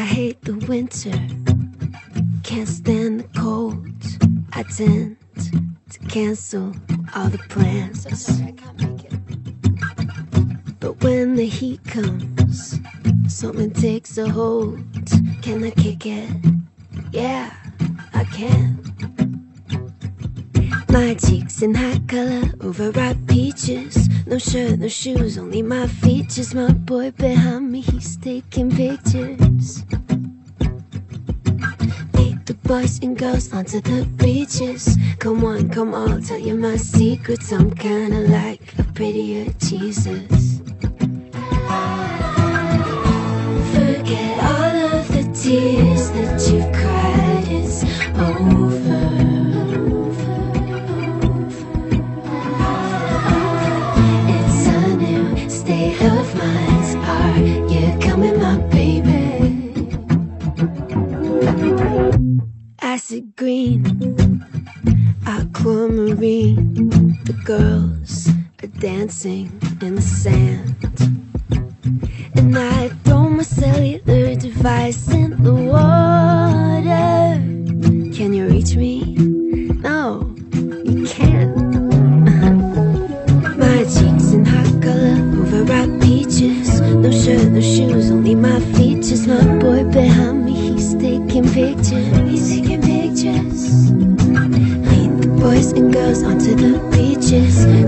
I hate the winter, can't stand the cold. I tend to cancel all the plans. Sorry, I can't make it. But when the heat comes, something takes a hold. Can I kick it? Yeah, I can. My cheeks in high color, overripe peaches. No shirt, no shoes, only my features. My boy behind me, he's taking pictures. The boys and girls onto the beaches. Come on, come on, I'll tell you my secrets. I'm kinda like a prettier Jesus. Aquamarine. The girls are dancing in the sand.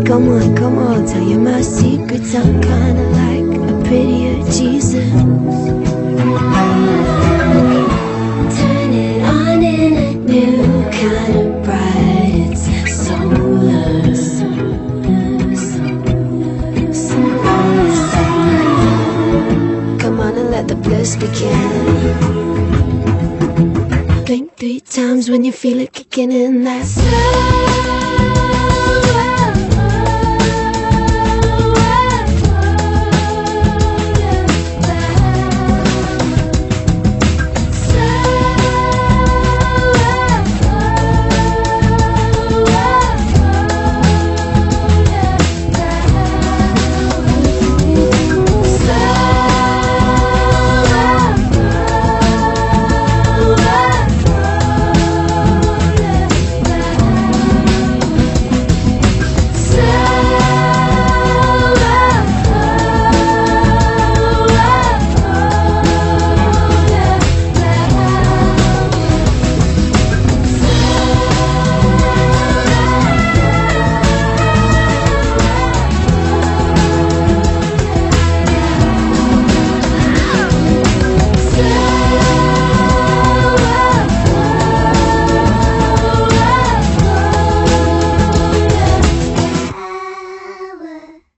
Come on, come on, tell you my secrets. I'm kinda like a prettier Jesus. Turn it on in a new kind of bright. It's solar. Come on and let the bliss begin. Blink three times when you feel it kicking in. That's love.